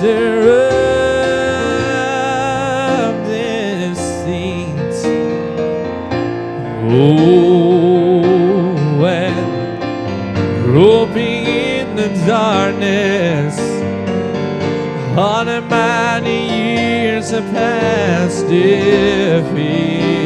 master of. Oh, when groping in the darkness, on a years have passed, if he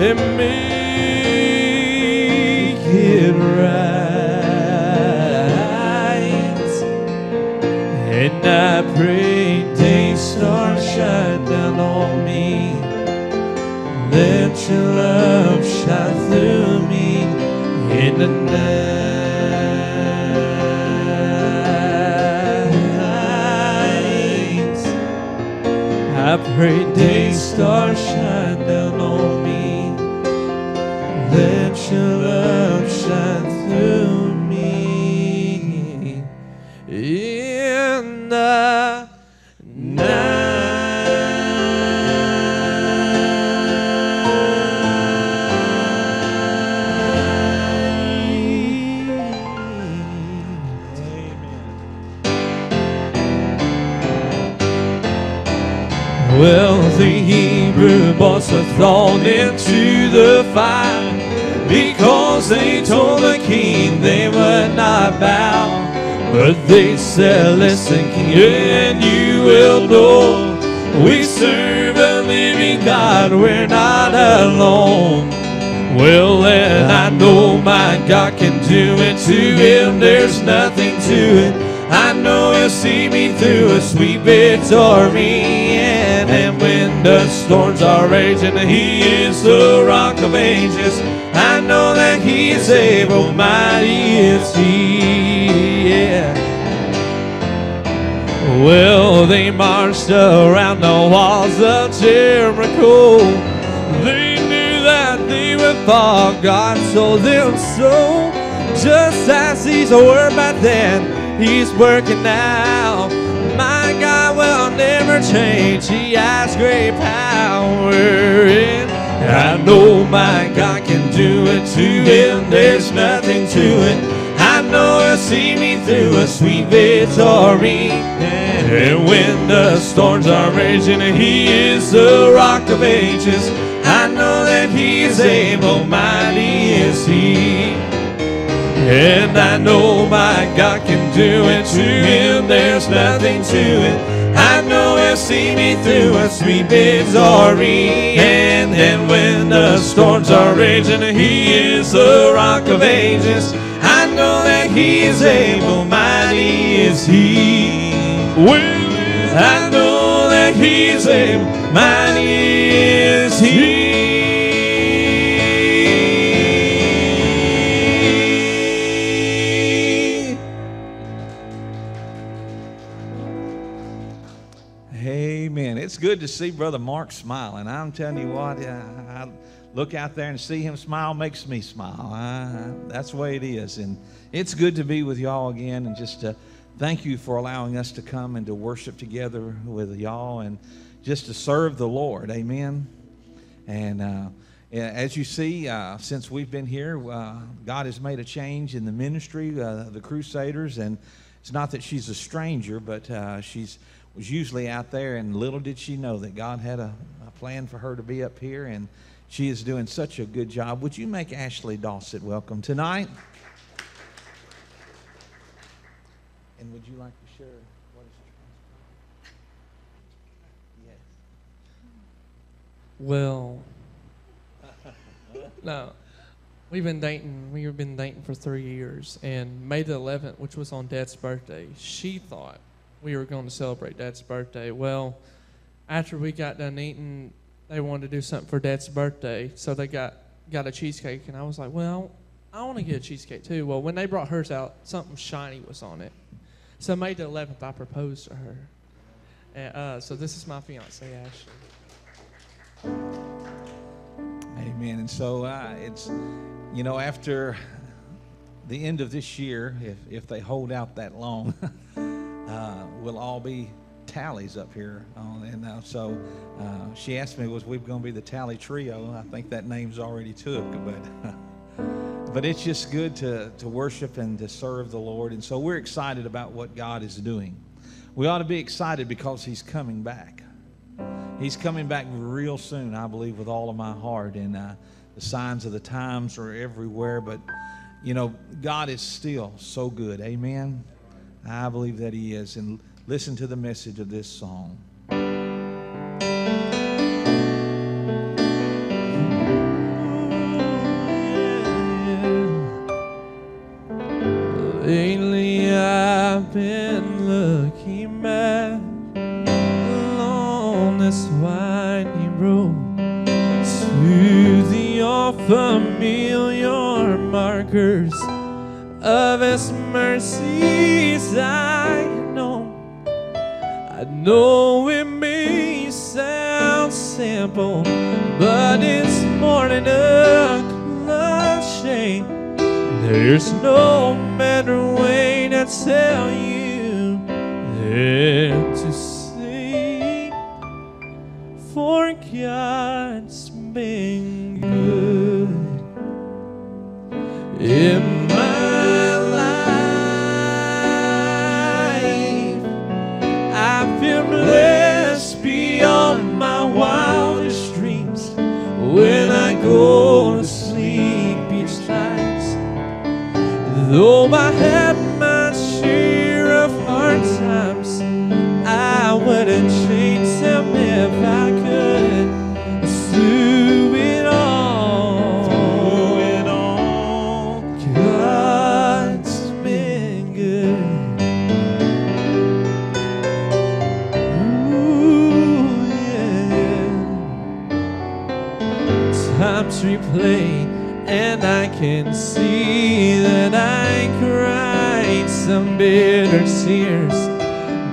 in me. and you will know we serve a living God, we're not alone. Well, and I know my God can do it to him, there's nothing to it. I know he'll see me through a sweet victory. And, and when the storms are raging, he is the rock of ages. I know that he is able, mighty is he. Yeah. Well, they marched around the walls of Jericho. They knew that they were far. God told them so. Just as He's were back then, He's working now. My God will never change. He has great power. And I know my God can do it too. Him, there's nothing to it. Know He'll see me through a sweet victory. And when the storms are raging, He is the rock of ages. I know that He is able, mighty is He. And I know my God can do it to Him. There's nothing to it. I know He'll see me through a sweet victory. And then when the storms are raging, He is the rock of ages. He is able, mighty is He. I know that He's able, mighty is He. Amen. It's good to see Brother Mark smiling. I'm telling you what, I, I look out there and see him smile makes me smile. I, that's the way it is. And it's good to be with y'all again and just to thank you for allowing us to come and to worship together with y'all and just to serve the Lord. Amen. And uh, as you see, uh, since we've been here, uh, God has made a change in the ministry, uh, the Crusaders, and it's not that she's a stranger, but uh, she's was usually out there, and little did she know that God had a, a plan for her to be up here, and she is doing such a good job. Would you make Ashley Dossett welcome tonight? And would you like to share what is Yes. Well, no. We've been dating. We've been dating for three years, and May the 11th, which was on Dad's birthday, she thought we were going to celebrate Dad's birthday. Well, after we got done eating, they wanted to do something for Dad's birthday, so they got got a cheesecake, and I was like, well, I want to get a cheesecake too. Well, when they brought hers out, something shiny was on it. So May the 11th, I proposed to her. And, uh, so this is my fiance, Ashley. Amen. And so uh, it's, you know, after the end of this year, if, if they hold out that long, uh, we'll all be Talleys up here. On, and uh, so uh, she asked me, was we going to be the Talley Trio? I think that name's already took, but. but it's just good to, to worship and to serve the Lord. And so we're excited about what God is doing. We ought to be excited because He's coming back. He's coming back real soon, I believe, with all of my heart. And uh, the signs of the times are everywhere. But, you know, God is still so good. Amen. I believe that He is. And listen to the message of this song. Been looking back along this winding road to the all familiar markers of His mercies I know. I know it may sound simple, but it's more than a cliche. There's no better way tell you than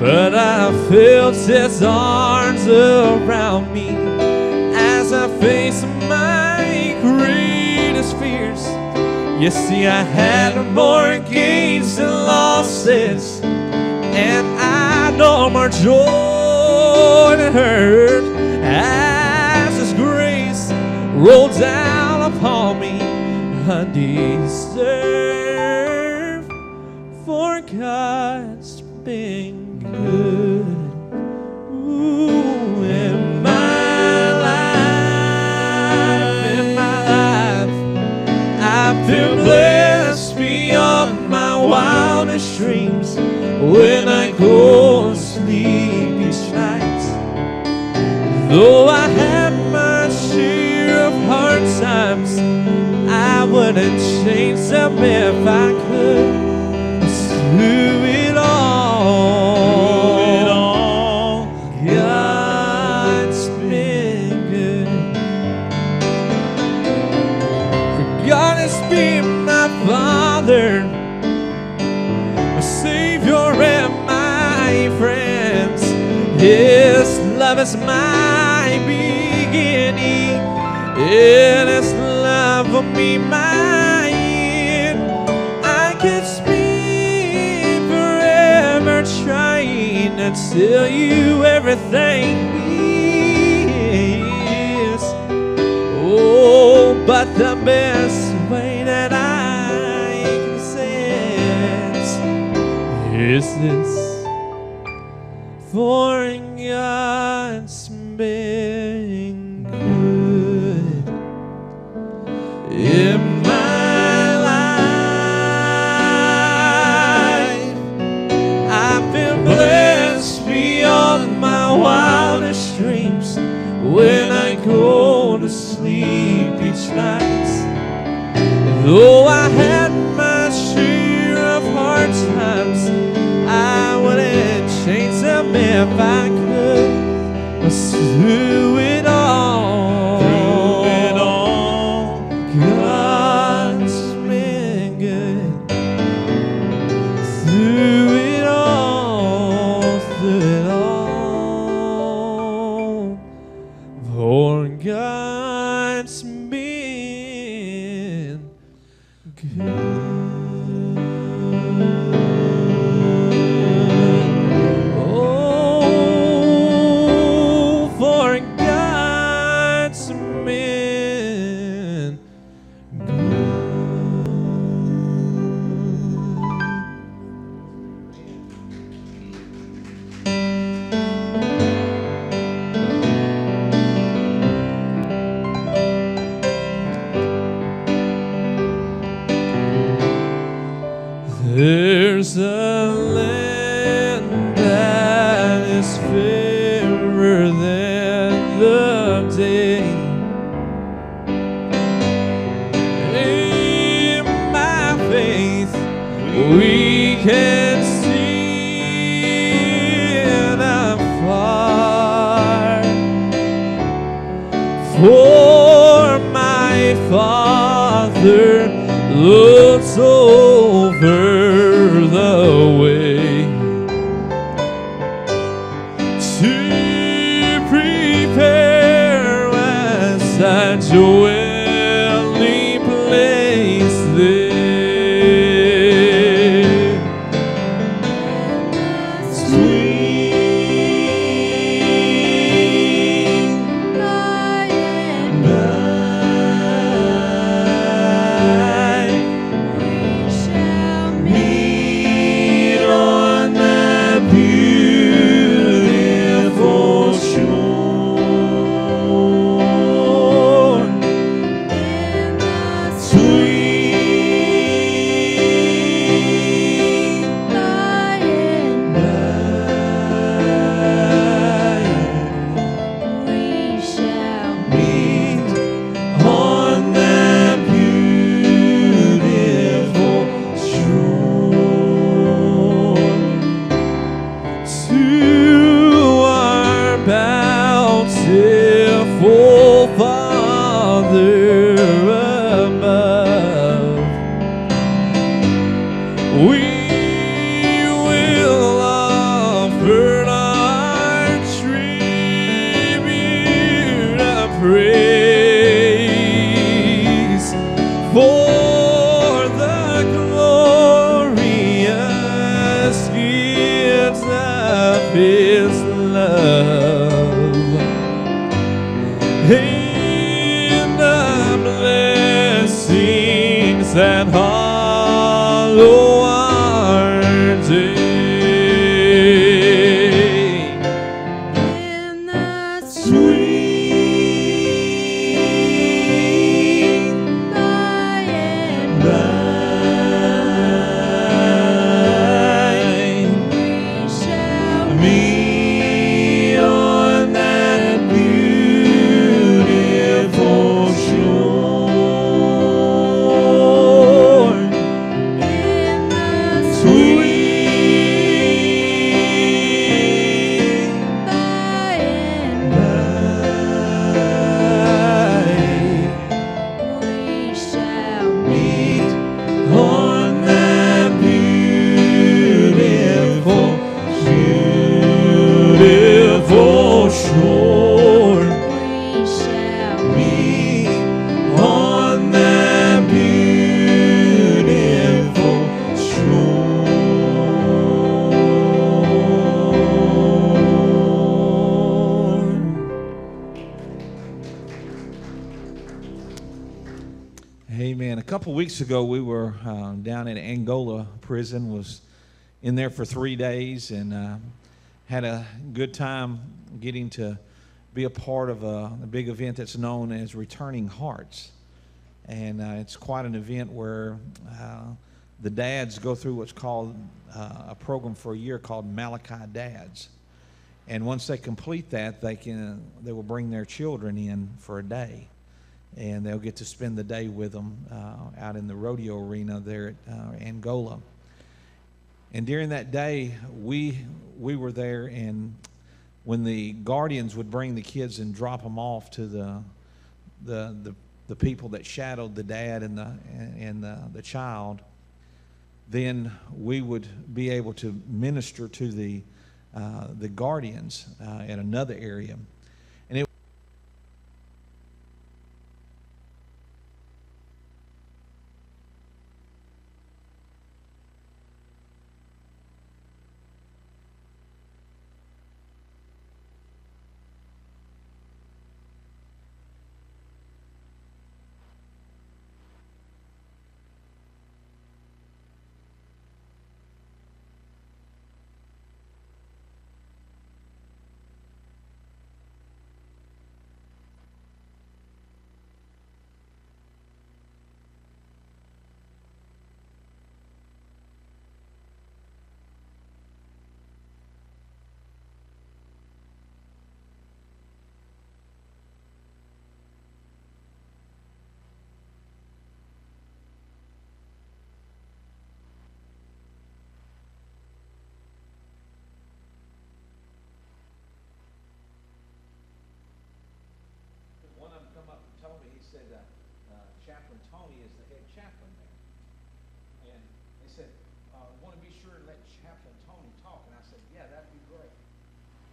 But I felt his arms around me as I faced my greatest fears. You see, I had more gains than losses, and I know more joy than hurt as His grace rolled down upon me undeserved. Been blessed beyond my wildest dreams. When I go to sleep each night, though I had my share of hard times, I wouldn't change them if I could. Everything is. Oh, but the best way that I can sense is this. For if His love. Hey. There for three days and uh, had a good time getting to be a part of a, a big event that's known as Returning Hearts. And uh, it's quite an event where uh, the dads go through what's called uh, a program for a year called Malachi Dads. And once they complete that, they can they will bring their children in for a day and they'll get to spend the day with them uh, out in the rodeo arena there at uh, Angola. And during that day, we we were there, and when the guardians would bring the kids and drop them off to the the the, the people that shadowed the dad and the and the, the child, then we would be able to minister to the uh, the guardians uh, at another area. Chaplain Tony is the head chaplain there. And they said, uh, want to be sure to let Chaplain Tony talk. And I said, yeah, that'd be great.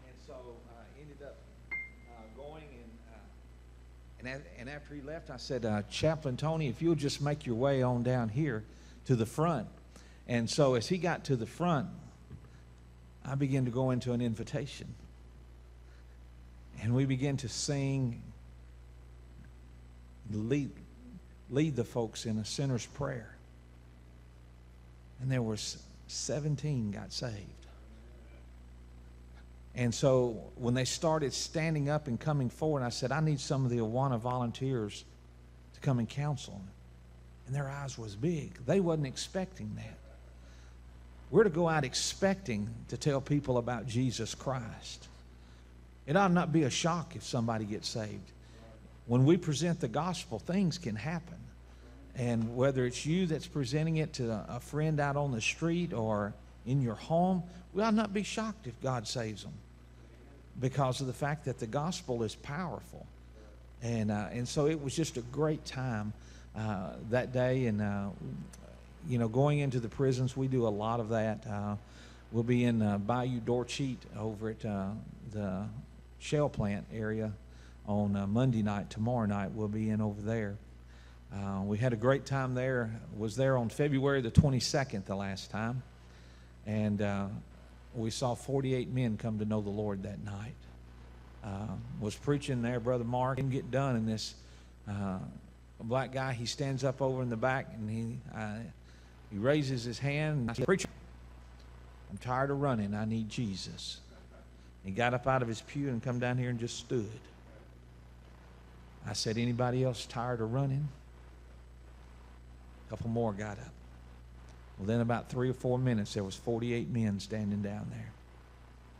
And so I uh, ended up uh, going and, uh, and, a- and after he left, I said, uh, Chaplain Tony, if you'll just make your way on down here to the front. And so as he got to the front, I began to go into an invitation. And we began to sing lead, lead the folks in a sinner's prayer. And there was 17 got saved. And so when they started standing up and coming forward, I said, I need some of the Awana volunteers to come and counsel. them." And their eyes was big. They wasn't expecting that. We're to go out expecting to tell people about Jesus Christ. It ought not be a shock if somebody gets saved when we present the gospel, things can happen. And whether it's you that's presenting it to a friend out on the street or in your home, we ought not be shocked if God saves them because of the fact that the gospel is powerful. And, uh, and so it was just a great time uh, that day. And, uh, you know, going into the prisons, we do a lot of that. Uh, we'll be in uh, Bayou Dorcheat over at uh, the shell plant area on Monday night. Tomorrow night we'll be in over there. Uh, we had a great time there. Was there on February the 22nd the last time, and uh, we saw 48 men come to know the Lord that night. Uh, was preaching there, brother Mark. Didn't get done in this uh, black guy. He stands up over in the back and he he raises his hand and I said, "Preacher, I'm tired of running. I need Jesus." He got up out of his pew and come down here and just stood. I said, "Anybody else tired of running?" Couple more got up. Within about three or four minutes, there was 48 men standing down there,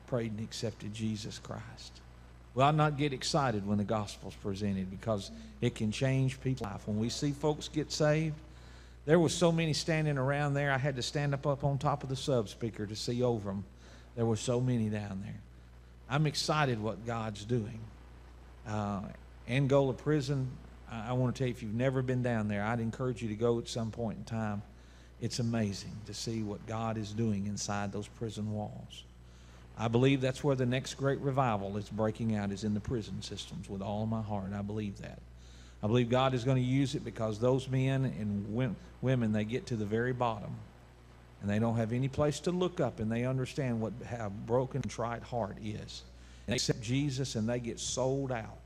prayed and accepted Jesus Christ. We ought not get excited when the gospel's presented because it can change people's life. When we see folks get saved, there was so many standing around there. I had to stand up up on top of the sub speaker to see over them. There were so many down there. I'm excited what God's doing. Uh, Angola Prison, I, I want to tell you, if you've never been down there, I'd encourage you to go at some point in time. It's amazing to see what God is doing inside those prison walls. I believe that's where the next great revival is breaking out is in the prison systems with all my heart. I believe that. I believe God is going to use it because those men and women they get to the very bottom and they don't have any place to look up and they understand what how broken tried heart is. And they accept Jesus and they get sold out.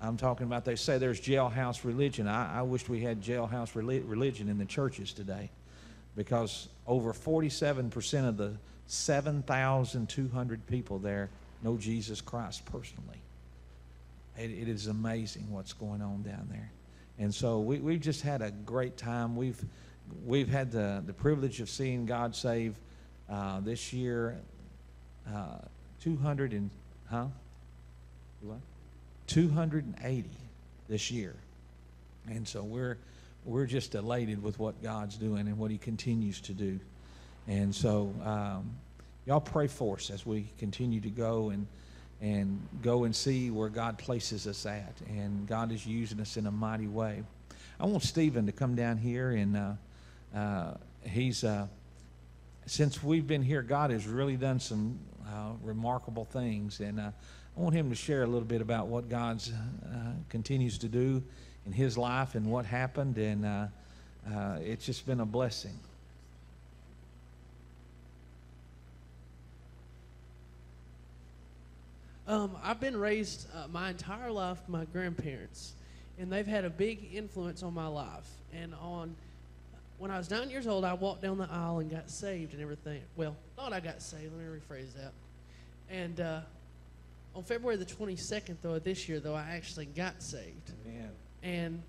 I'm talking about they say there's jailhouse religion. I, I wish we had jailhouse reli- religion in the churches today because over 47% of the 7,200 people there know Jesus Christ personally. It, it is amazing what's going on down there. And so we, we've just had a great time. We've, we've had the, the privilege of seeing God save uh, this year uh, 200 and, huh? What? 280 this year. And so we're, we're just elated with what God's doing and what He continues to do. And so, um, y'all pray for us as we continue to go and and go and see where God places us at. And God is using us in a mighty way. I want Steven to come down here and uh, uh, he's uh, since we've been here, God has really done some uh, remarkable things, and uh, I want him to share a little bit about what God's uh, continues to do in his life and what happened, and uh, uh, it's just been a blessing. Um, I've been raised uh, my entire life by my grandparents, and they've had a big influence on my life. And on when I was nine years old, I walked down the aisle and got saved and everything. Well, thought I got saved. Let me rephrase that. And uh, on February the 22nd, though, of this year, though, I actually got saved. Amen. And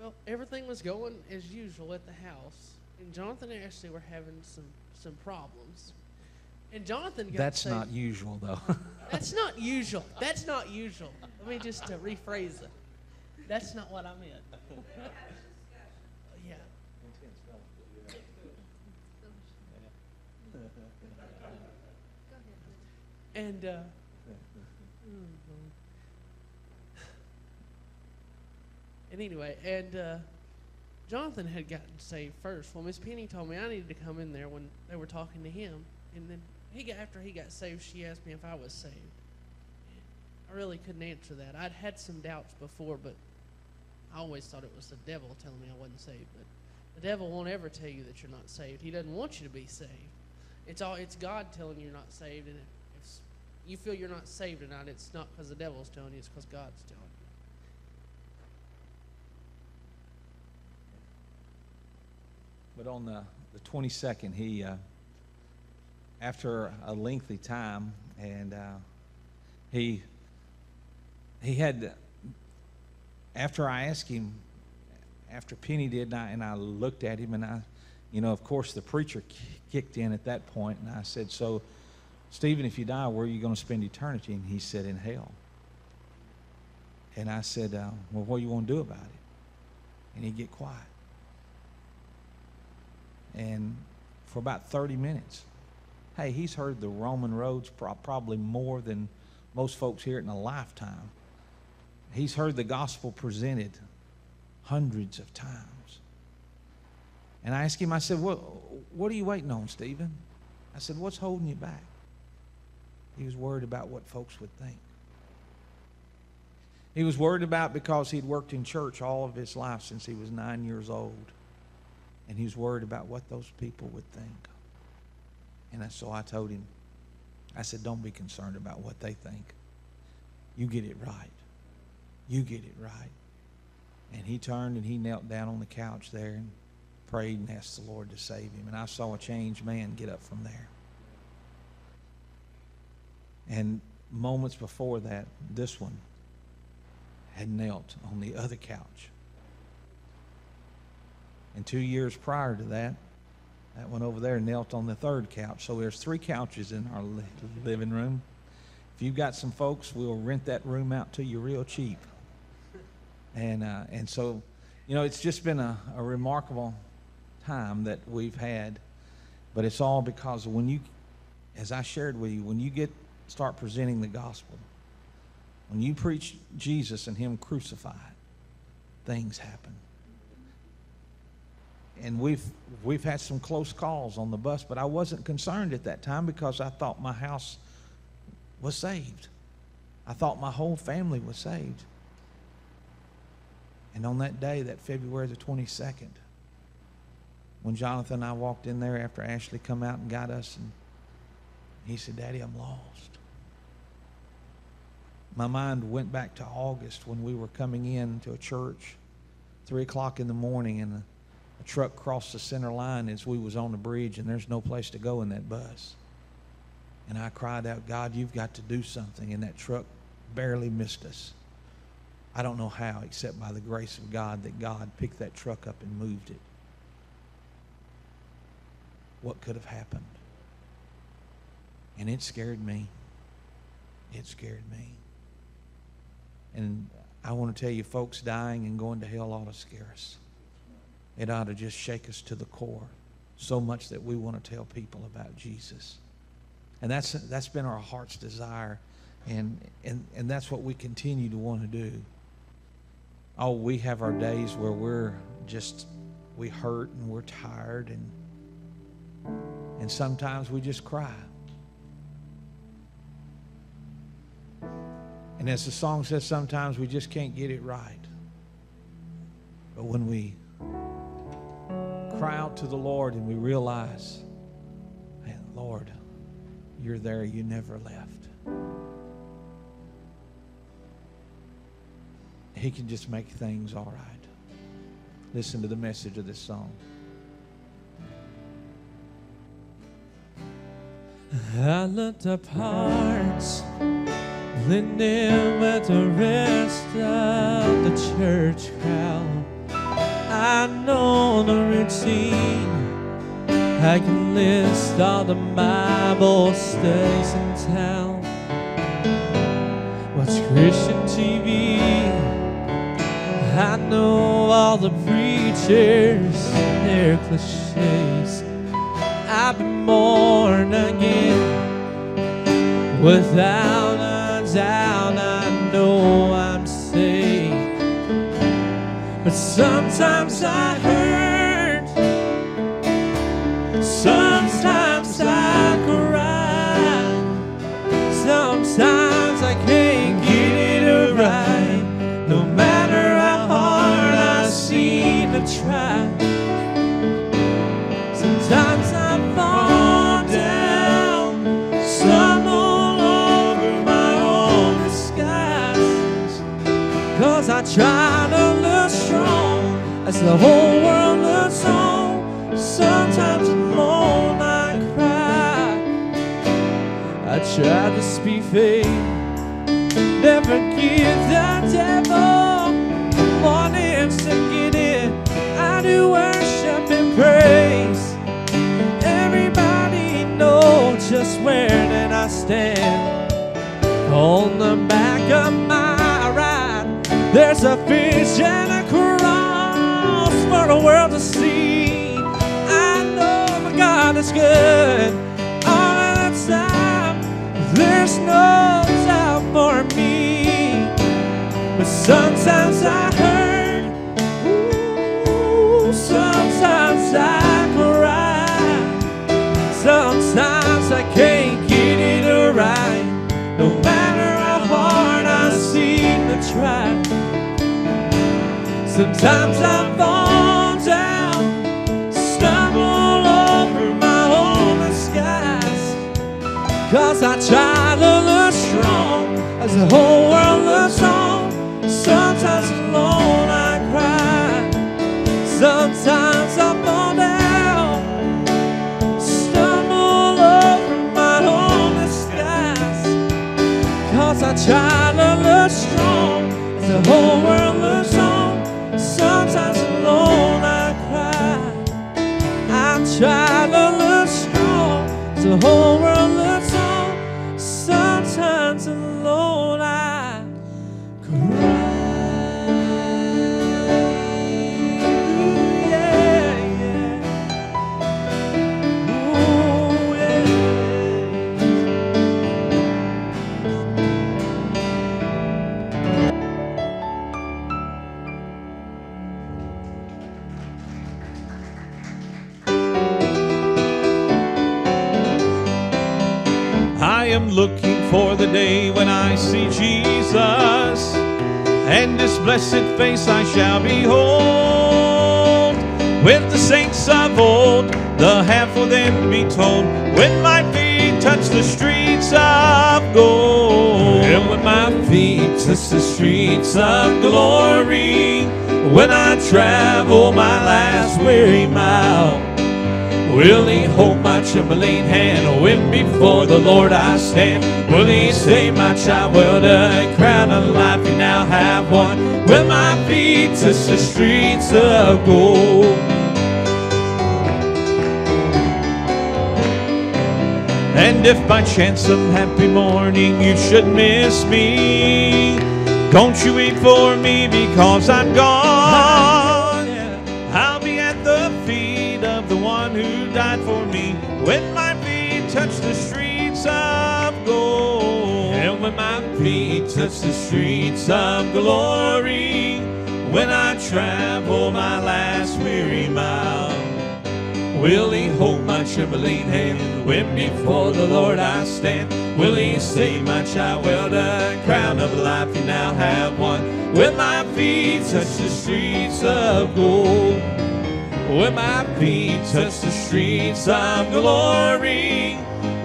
well, everything was going as usual at the house, and Jonathan and Ashley were having some some problems. And Jonathan got That's saved. not usual, though. That's not usual. That's not usual. Let me just uh, rephrase it. That's not what I meant. yeah. And uh, and anyway, and uh, Jonathan had gotten saved first. Well, Miss Penney told me I needed to come in there when they were talking to him, and then he got after he got saved, she asked me if I was saved. I really couldn't answer that. I'd had some doubts before, but I always thought it was the devil telling me I wasn't saved. But the devil won't ever tell you that you're not saved. He doesn't want you to be saved. It's all it's God telling you you're not saved, and if you feel you're not saved tonight, it's not because the devil's telling you; it's because God's telling you. But on the, the 22nd, he, uh, after a lengthy time, and uh, he, he had, after I asked him, after Penney did, and I, and I looked at him, and I, you know, of course, the preacher kicked in at that point, and I said, So, Steven, if you die, where are you going to spend eternity? And he said, In hell. And I said, uh, Well, what do you want to do about it? And he'd get quiet and for about 30 minutes. Hey, he's heard the Romans road pro- probably more than most folks hear it in a lifetime. He's heard the gospel presented hundreds of times. And I asked him, I said, what, what are you waiting on, Steven? I said, What's holding you back? He was worried about what folks would think. He was worried about because he'd worked in church all of his life since he was nine years old And he was worried about what those people would think. And so I told him, I said, don't be concerned about what they think. You get it right. You get it right. And he turned and he knelt down on the couch there and prayed and asked the Lord to save him. And I saw a changed man get up from there. And moments before that, this one had knelt on the other couch. And two years prior to that, that one over there knelt on the third couch. So there's three couches in our living room. If you've got some folks, we'll rent that room out to you real cheap. And uh, and so, you know, it's just been a, a remarkable time that we've had. But it's all because when you, as I shared with you, when you get start presenting the gospel, when you preach Jesus and Him crucified, things happen. And we've we've had some close calls on the bus, but I wasn't concerned at that time because I thought my house was saved. I thought my whole family was saved. And on that day, that February the 22nd, when Jonathan and I walked in there after Ashley come out and got us, and he said, Daddy, I'm lost. My mind went back to August when we were coming in to a church, 3 o'clock in the morning, and a, a truck crossed the center line as we was on the bridge, and there's no place to go in that bus. And I cried out, God, you've got to do something. And that truck barely missed us. I don't know how, except by the grace of God, that God picked that truck up and moved it. What could have happened? And it scared me. It scared me. And I want to tell you, folks dying and going to hell ought to scare us. It ought to just shake us to the core so much that we want to tell people about Jesus. And that's, that's been our heart's desire. And, and, and that's what we continue to want to do. Oh, we have our days where we're just, we hurt and we're tired and, and sometimes we just cry. And as the song says, sometimes we just can't get it right. But when we cry out to the Lord and we realize, man, Lord, you're there, you never left. He can just make things all right. Listen to the message of this song. I looked apart, blending with the rest of the church crowd. I know the routine. I can list all the Bible studies in town. Watch Christian TV. I know all the preachers, and their cliches. I've been born again. Without a doubt, I know I'm saved. But sometimes I hurt. The whole world looks on. Sometimes alone I cry. I try to speak faith, never give the devil one instant get in. I do worship and praise. Everybody know just where that I stand. On the back of my ride, there's a cross for the world to see. I know my God is good all the time. There's no doubt for me. But sometimes I hurt. Ooh, sometimes I cry. Sometimes I can't get it right. No matter how hard I seem to try. Sometimes I the whole world looks on. Sometimes alone I cry. Sometimes I fall down. Stumble over my own disguise. Cause I try to look strong as the whole world looks on. Sometimes alone I cry. I try to look strong as the whole am looking for the day when I see Jesus, and His blessed face I shall behold. With the saints of old, the half will then be told. When my feet touch the streets of gold, and when my feet touch the streets of glory, when I travel my last weary mile. Will he hold my trembling hand oh, when before the Lord I stand? Will he say, my child, well done, crown of life you now have won? Will my feet touch the streets of gold? And if by chance some happy morning you should miss me, don't you weep for me because I'm gone. Feet touch the streets of glory, when I travel my last weary mile. Will he hold my trembling hand when before the Lord I stand? Will he say, my child, well done, crown of life you now have won? When my feet touch the streets of gold, when my feet touch the streets of glory,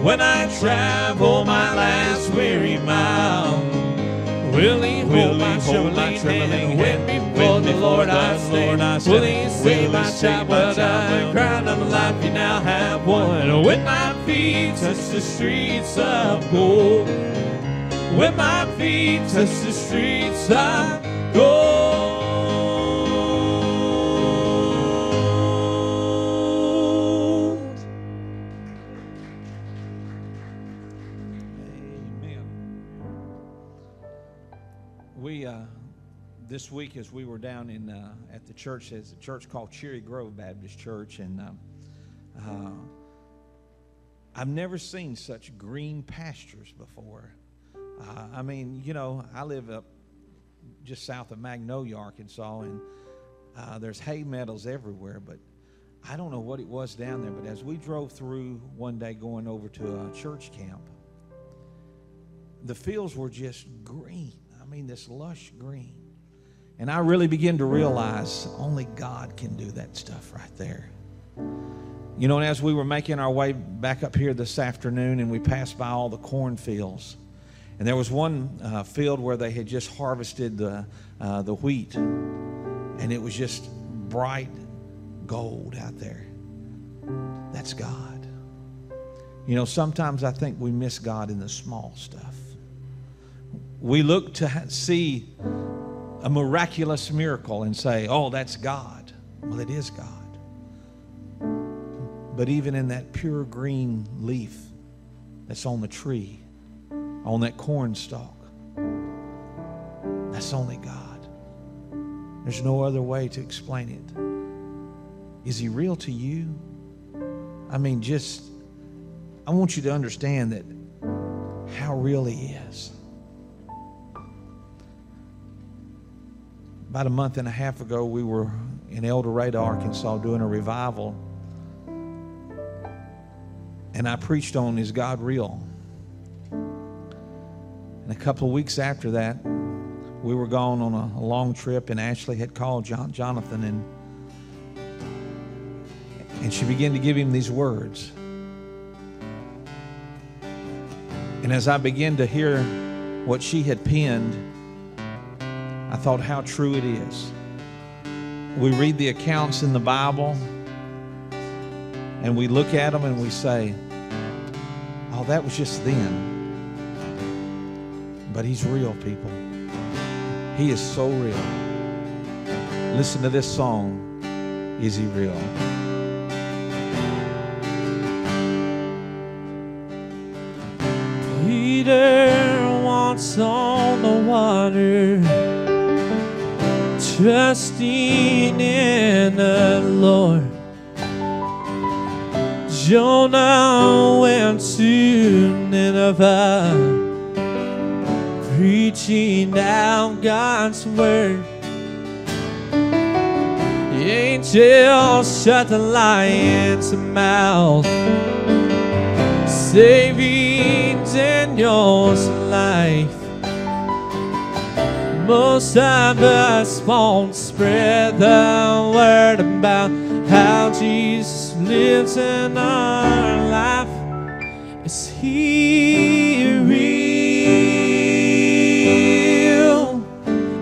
when I travel my last weary mile. Will he hold my trembling hand when before the Lord I stand? Will he say, my well done, crown of life you now have won? When my feet touch the streets of gold, when my feet touch the streets of gold. This week, as we were down in uh, at the church, there's a church called Cherry Grove Baptist Church, and um, uh, I've never seen such green pastures before. Uh, I mean, you know, I live up just south of Magnolia, Arkansas, and uh, there's hay meadows everywhere, but I don't know what it was down there. But as we drove through one day going over to a church camp, the fields were just green. I mean, this lush green. And I really began to realize only God can do that stuff right there. You know, and as we were making our way back up here this afternoon and we passed by all the cornfields, and there was one uh, field where they had just harvested the, uh, the wheat, and it was just bright gold out there. That's God. You know, sometimes I think we miss God in the small stuff. We look to see a miraculous miracle and say, oh, that's God. Well, it is God. But even in that pure green leaf that's on the tree, on that corn stalk, that's only God. There's no other way to explain it. Is He real to you? I mean, just, I want you to understand that how real He is. About a month and a half ago, we were in El Dorado, Arkansas, doing a revival. And I preached on Is God Real? And a couple of weeks after that, we were gone on a, a long trip, and Ashley had called John, Jonathan, and, and she began to give him these words. And as I began to hear what she had penned, I thought how true it is. We read the accounts in the Bible and we look at them and we say, oh, that was just then. But he's real, people. He is so real. Listen to this song. Is he real? Peter walks on the water, trusting in the Lord. Jonah went to Nineveh, preaching out God's word. The angels shut the lion's mouth saving Daniel's life. Most of us won't spread the word about how Jesus lives in our life. Is he real?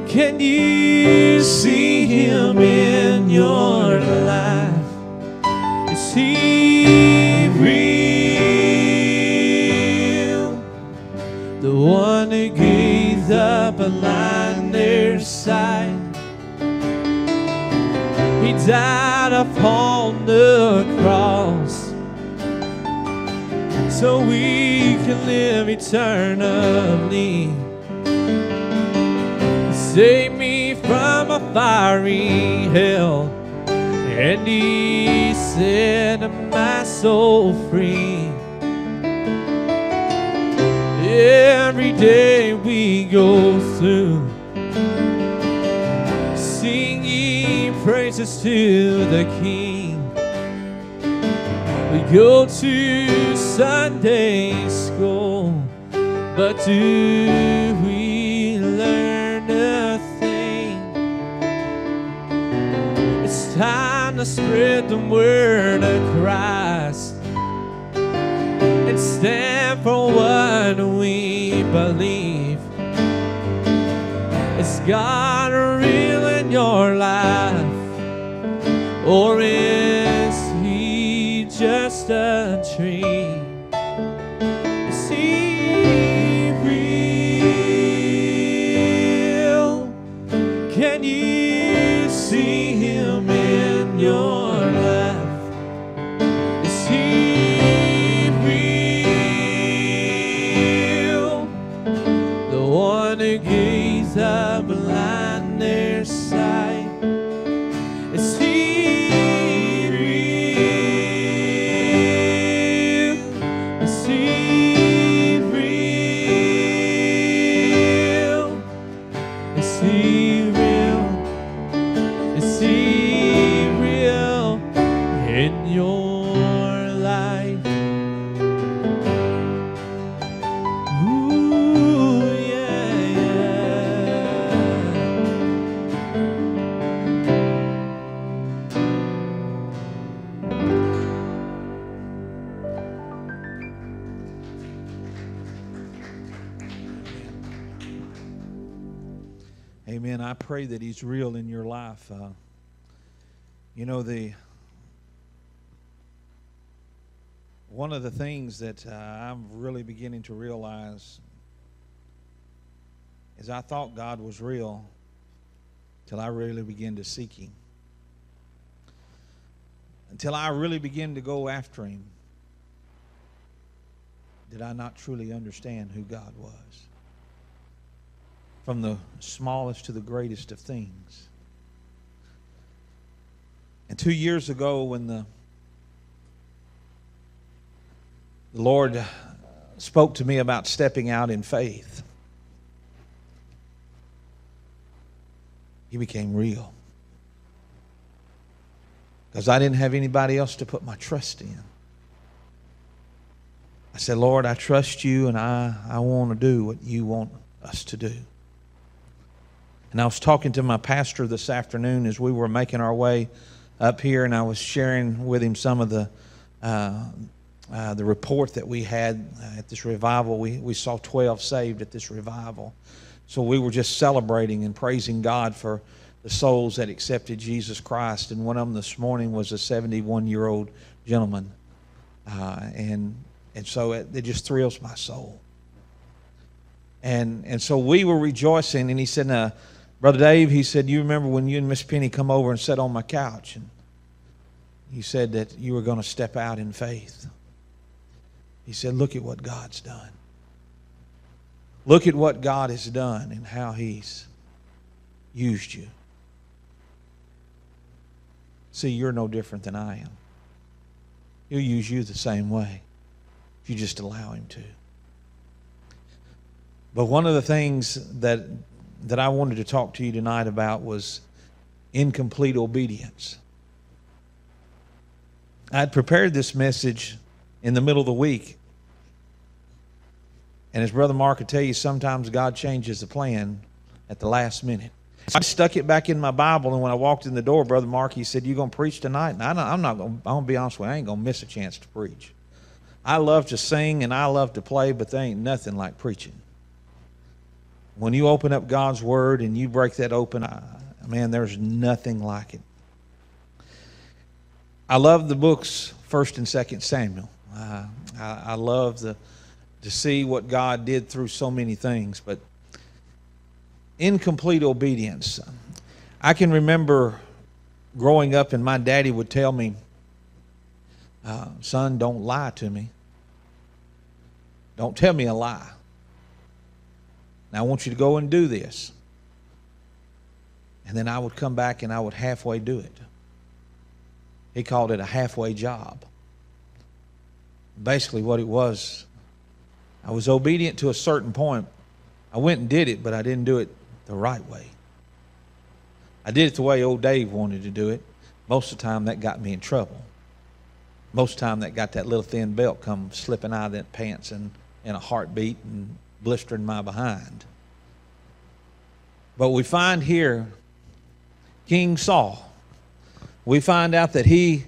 Can you see him in your life? Is he real? The one who gave the blind their sight. He died upon the cross so we can live eternally. Save me from a fiery hell, and He set my soul free. Every day we go through praises to the King. We go to Sunday school, but do we learn a thing? It's time to spread the word of Christ and stand for what we believe. Is God real in your life? Or is he just a tree? Is he real? Can you see him in your pray that He's real in your life. Uh, you know the one of the things that uh, I'm really beginning to realize is I thought God was real till I really began to seek Him. Until I really began to go after Him, did I not truly understand who God was from the smallest to the greatest of things. And two years ago, when the, the Lord spoke to me about stepping out in faith, He became real. Because I didn't have anybody else to put my trust in. I said, Lord, I trust you and I, I want to do what you want us to do. And I was talking to my pastor this afternoon as we were making our way up here, and I was sharing with him some of the uh, uh, the report that we had uh, at this revival. We, we saw 12 saved at this revival. So we were just celebrating and praising God for the souls that accepted Jesus Christ. And one of them this morning was a 71 year old gentleman. Uh, and, and so it, it just thrills my soul. And, and so we were rejoicing. And he said, uh, Brother Dave, he said, You remember when you and Miss Penney come over and sat on my couch? And he said that you were going to step out in faith. He said, Look at what God's done. Look at what God has done and how He's used you. See, you're no different than I am. He'll use you the same way if you just allow Him to. But one of the things that, that I wanted to talk to you tonight about was incomplete obedience. I had prepared this message in the middle of the week. And as Brother Mark would tell you, sometimes God changes the plan at the last minute. So I stuck it back in my Bible, and when I walked in the door, Brother Mark, he said, "You gonna preach tonight?" And I, am not gonna. I'm gonna be honest with you. I ain't gonna miss a chance to preach. I love to sing and I love to play, but there ain't nothing like preaching. When you open up God's Word and you break that open, man, there's nothing like it. I love the books First and Second Samuel. Uh, I, I love the to see what God did through so many things, but incomplete obedience. I can remember growing up, and my daddy would tell me, uh, "Son, don't lie to me. Don't tell me a lie. Now I want you to go and do this." And then I would come back and I would halfway do it. He called it a halfway job. Basically, what it was, I was obedient to a certain point. I went and did it, but I didn't do it the right way. I did it the way old Dave wanted to do it. Most of the time, that got me in trouble. Most of the time, that got that little thin belt come slipping out of that pants and in a heartbeat and blistering my behind. But we find here King Saul we find out that he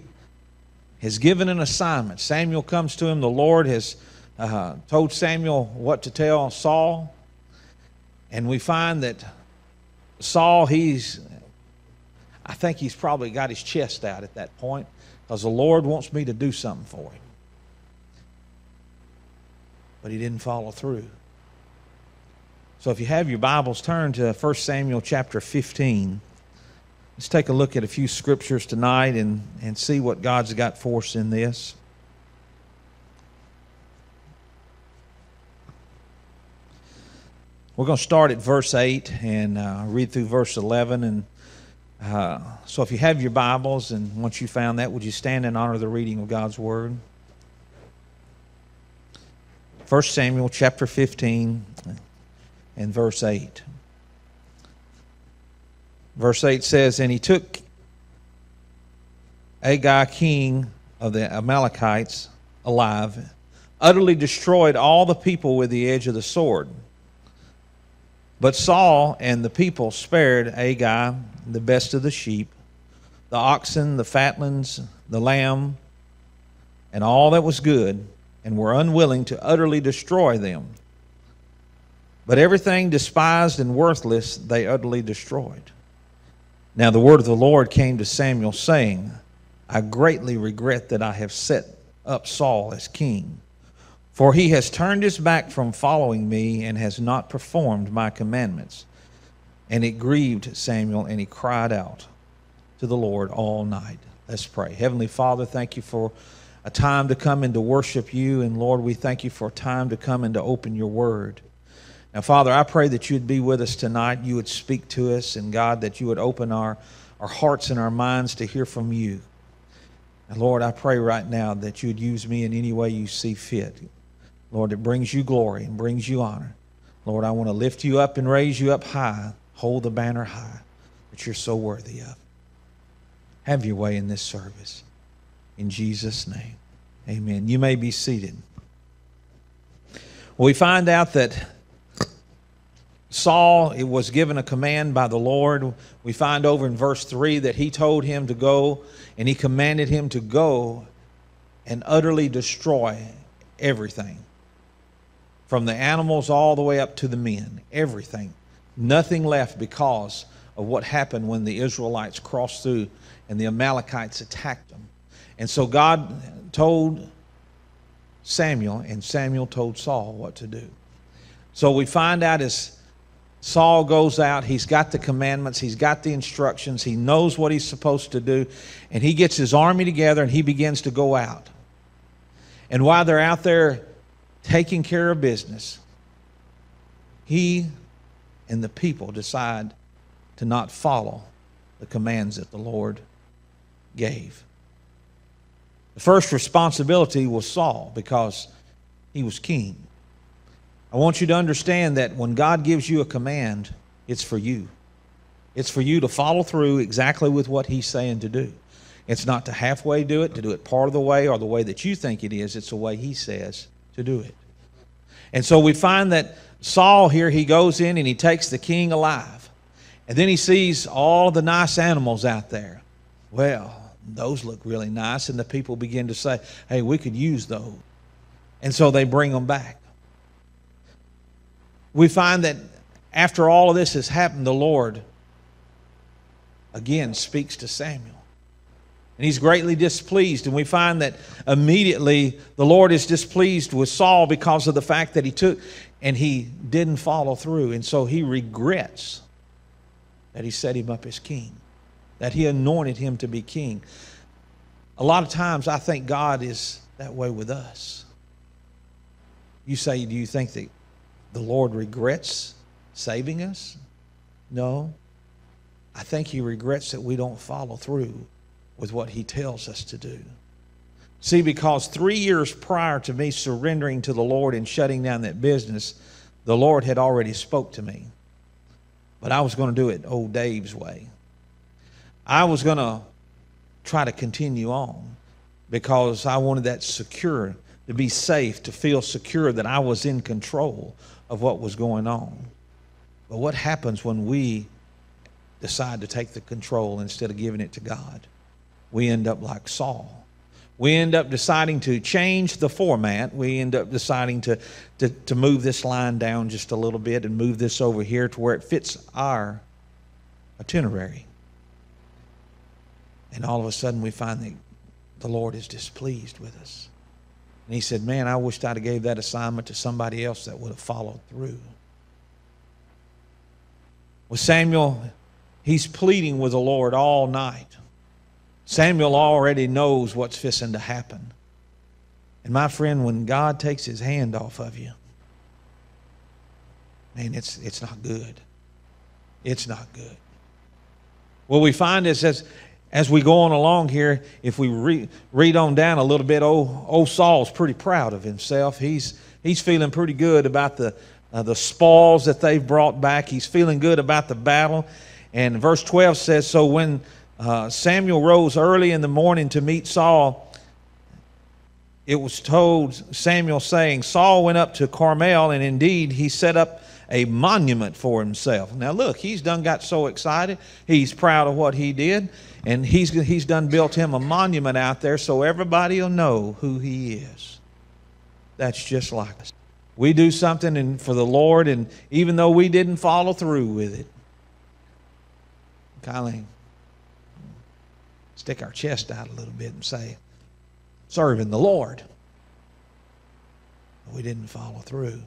has given an assignment. Samuel comes to him. The Lord has uh, told Samuel what to tell Saul. And we find that Saul, he's, I think he's probably got his chest out at that point because the Lord wants me to do something for him. But he didn't follow through. So if you have your Bibles, turn to 1 Samuel chapter 15. Let's take a look at a few scriptures tonight and, and see what God's got for us in this. We're going to start at verse 8 and uh, read through verse 11. And uh, so, if you have your Bibles and once you found that, would you stand in honor the reading of God's Word? 1 Samuel chapter 15 and verse 8. Verse 8 says, And he took Agag, king of the Amalekites, alive, utterly destroyed all the people with the edge of the sword. But Saul and the people spared Agag, the best of the sheep, the oxen, the fatlings, the lamb, and all that was good, and were unwilling to utterly destroy them. But everything despised and worthless they utterly destroyed. Now the word of the Lord came to Samuel, saying, I greatly regret that I have set up Saul as king, for he has turned his back from following me and has not performed my commandments. And it grieved Samuel, and he cried out to the Lord all night. Let's pray. Heavenly Father, thank you for a time to come and to worship you. And Lord, we thank you for a time to come and to open your word. Now, Father, I pray that you'd be with us tonight. You would speak to us, and God, that you would open our, our hearts and our minds to hear from you. And Lord, I pray right now that you'd use me in any way you see fit. Lord, it brings you glory and brings you honor. Lord, I want to lift you up and raise you up high, hold the banner high that you're so worthy of. Have your way in this service. In Jesus' name, amen. You may be seated. We find out that Saul it was given a command by the Lord. We find over in verse 3 that he told him to go and he commanded him to go and utterly destroy everything from the animals all the way up to the men, everything. Nothing left because of what happened when the Israelites crossed through and the Amalekites attacked them. And so God told Samuel, and Samuel told Saul what to do. So we find out as Saul goes out, he's got the commandments, he's got the instructions, he knows what he's supposed to do, and he gets his army together and he begins to go out. And while they're out there taking care of business, he and the people decide to not follow the commands that the Lord gave. The first responsibility was Saul because he was king. I want you to understand that when God gives you a command, it's for you. It's for you to follow through exactly with what he's saying to do. It's not to halfway do it, to do it part of the way or the way that you think it is. It's the way he says to do it. And so we find that Saul here, he goes in and he takes the king alive. And then he sees all the nice animals out there. Well, those look really nice. And the people begin to say, hey, we could use those. And so they bring them back. We find that after all of this has happened, the Lord again speaks to Samuel. And he's greatly displeased. And we find that immediately the Lord is displeased with Saul because of the fact that he took and he didn't follow through. And so he regrets that he set him up as king that he anointed him to be king. A lot of times I think God is that way with us. You say, do you think that the Lord regrets saving us? No. I think he regrets that we don't follow through with what he tells us to do. See, because three years prior to me surrendering to the Lord and shutting down that business, the Lord had already spoke to me. But I was going to do it old Dave's way. I was going to try to continue on because I wanted that secure, to be safe, to feel secure that I was in control of what was going on. But what happens when we decide to take the control instead of giving it to God? We end up like Saul. We end up deciding to change the format. We end up deciding to, to, to move this line down just a little bit and move this over here to where it fits our itinerary. And all of a sudden we find that the Lord is displeased with us. And he said, Man, I wished I'd have gave that assignment to somebody else that would have followed through. With Samuel, he's pleading with the Lord all night. Samuel already knows what's fixing to happen. And my friend, when God takes his hand off of you, man, it's, it's not good. It's not good. What we find is as, as we go on along here, if we re, read on down a little bit, old, old Saul's pretty proud of himself. He's, he's feeling pretty good about the, uh, the spoils that they've brought back. He's feeling good about the battle. And verse 12 says So when uh, Samuel rose early in the morning to meet Saul, it was told Samuel saying, Saul went up to Carmel, and indeed he set up a monument for himself. Now, look, he's done got so excited. He's proud of what he did, and he's, he's done built him a monument out there so everybody will know who he is. That's just like us. We do something in, for the Lord, and even though we didn't follow through with it, of stick our chest out a little bit and say, serving the Lord. We didn't follow through.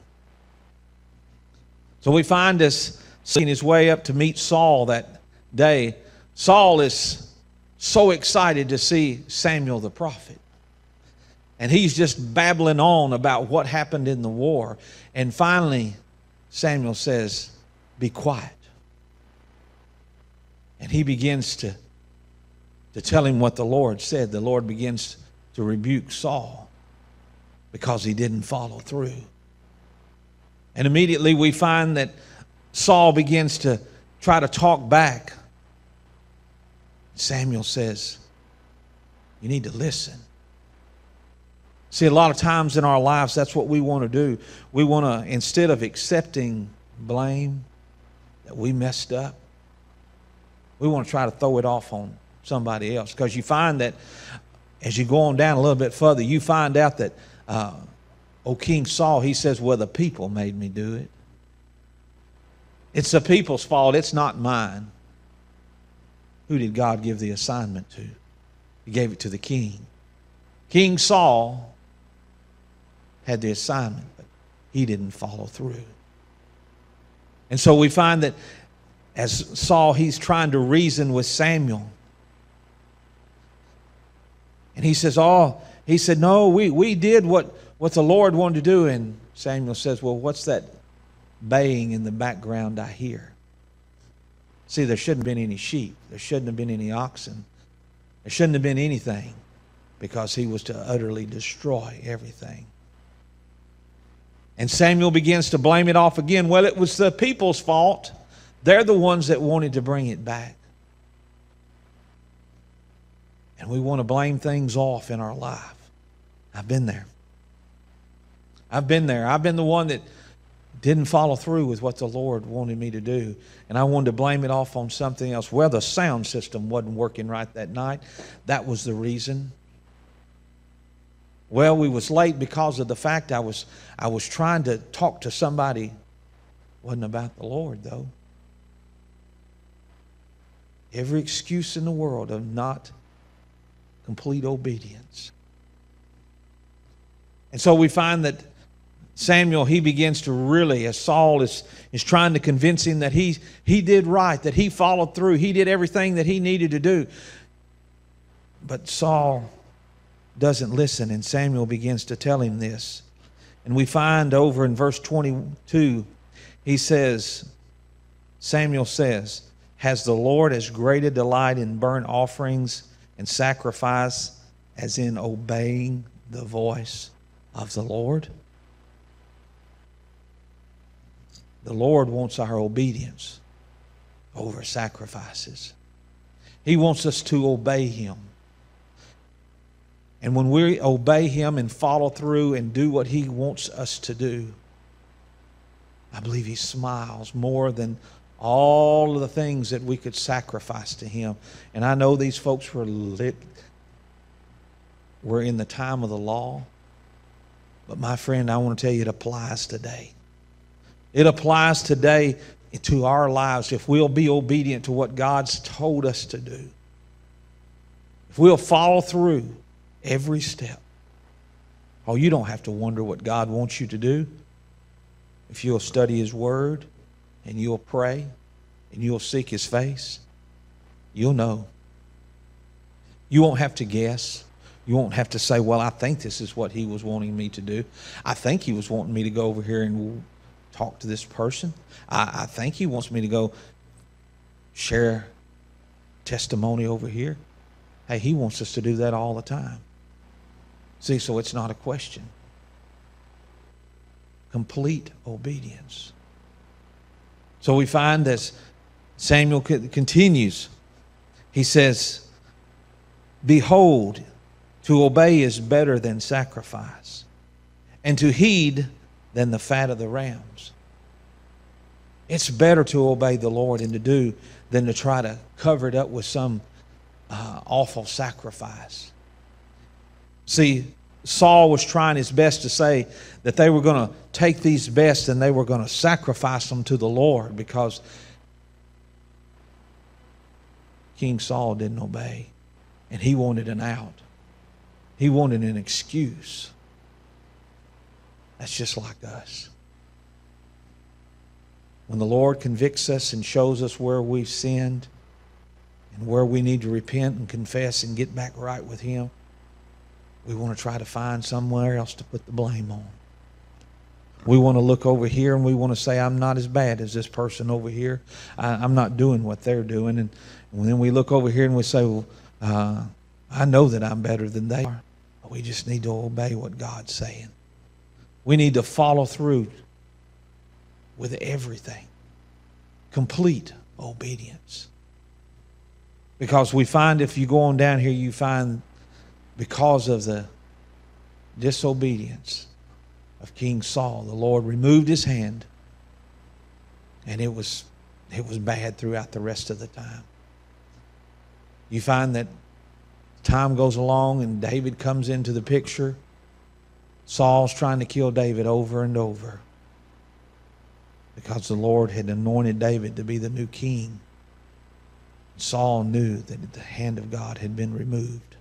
So we find us seeing his way up to meet Saul that day. Saul is so excited to see Samuel the prophet. And he's just babbling on about what happened in the war. And finally, Samuel says, Be quiet. And he begins to, to tell him what the Lord said. The Lord begins to rebuke Saul because he didn't follow through. And immediately we find that Saul begins to try to talk back. Samuel says, You need to listen. See, a lot of times in our lives, that's what we want to do. We want to, instead of accepting blame that we messed up, we want to try to throw it off on somebody else. Because you find that as you go on down a little bit further, you find out that, uh, O King Saul, he says, Well, the people made me do it. It's the people's fault, it's not mine. Who did God give the assignment to? He gave it to the king. King Saul had the assignment, but he didn't follow through. And so we find that as Saul, he's trying to reason with Samuel. And he says, Oh, he said, No, we, we did what, what the Lord wanted to do. And Samuel says, Well, what's that baying in the background I hear? See, there shouldn't have been any sheep, there shouldn't have been any oxen, there shouldn't have been anything because he was to utterly destroy everything. And Samuel begins to blame it off again. Well, it was the people's fault. They're the ones that wanted to bring it back. And we want to blame things off in our life. I've been there. I've been there. I've been the one that didn't follow through with what the Lord wanted me to do. And I wanted to blame it off on something else. Well, the sound system wasn't working right that night. That was the reason. Well, we was late because of the fact I was I was trying to talk to somebody. Wasn't about the Lord though. Every excuse in the world of not complete obedience. And so we find that Samuel, he begins to really, as Saul is, is trying to convince him that he, he did right, that he followed through, he did everything that he needed to do. But Saul doesn't listen, and Samuel begins to tell him this. And we find over in verse 22, he says, Samuel says, Has the Lord as great a delight in burnt offerings and sacrifice as in obeying the voice of the Lord? The Lord wants our obedience over sacrifices. He wants us to obey Him. And when we obey Him and follow through and do what He wants us to do, I believe He smiles more than all of the things that we could sacrifice to Him. And I know these folks were lit, were in the time of the law. But my friend, I want to tell you it applies today. It applies today to our lives if we'll be obedient to what God's told us to do. If we'll follow through every step. Oh, you don't have to wonder what God wants you to do. If you'll study His Word and you'll pray and you'll seek His face, you'll know. You won't have to guess. You won't have to say, Well, I think this is what He was wanting me to do. I think He was wanting me to go over here and talk to this person. I, I think He wants me to go share testimony over here. Hey, He wants us to do that all the time. See, so it's not a question. Complete obedience. So we find as Samuel continues, he says, Behold, to obey is better than sacrifice, and to heed than the fat of the rams. It's better to obey the Lord and to do than to try to cover it up with some uh, awful sacrifice. See, Saul was trying his best to say that they were going to take these best and they were going to sacrifice them to the Lord because King Saul didn't obey and he wanted an out. He wanted an excuse. That's just like us. When the Lord convicts us and shows us where we've sinned and where we need to repent and confess and get back right with Him, we want to try to find somewhere else to put the blame on. We want to look over here and we want to say, I'm not as bad as this person over here. I, am not doing what they're doing. And, and then we look over here and we say, well, uh, I know that I'm better than they are. We just need to obey what God's saying. We need to follow through with everything. Complete obedience. Because we find if you go on down here, you find because of the disobedience of King Saul, the Lord removed his hand, and it was it was bad throughout the rest of the time. You find that Time goes along and David comes into the picture. Saul's trying to kill David over and over because the Lord had anointed David to be the new king. Saul knew that the hand of God had been removed.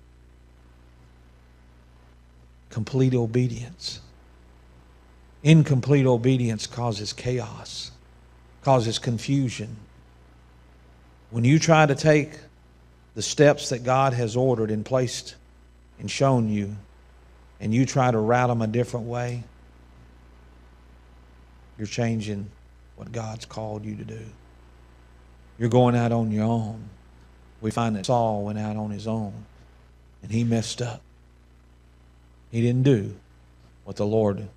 Complete obedience. Incomplete obedience causes chaos, causes confusion. When you try to take the steps that God has ordered and placed and shown you, and you try to route them a different way, you're changing what God's called you to do. You're going out on your own. We find that Saul went out on his own and he messed up. He didn't do what the Lord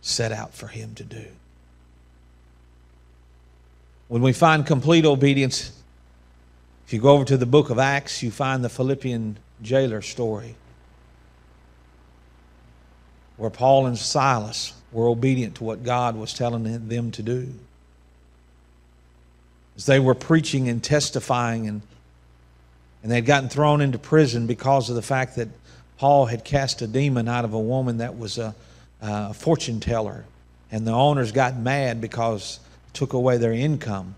set out for him to do. When we find complete obedience, if you go over to the book of Acts, you find the Philippian jailer story where Paul and Silas were obedient to what God was telling them to do. As they were preaching and testifying, and, and they'd gotten thrown into prison because of the fact that Paul had cast a demon out of a woman that was a, a fortune teller. And the owners got mad because it took away their income.